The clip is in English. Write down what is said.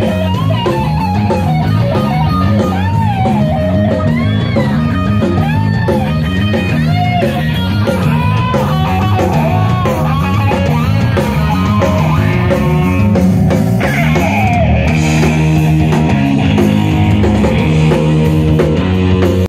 Yeah.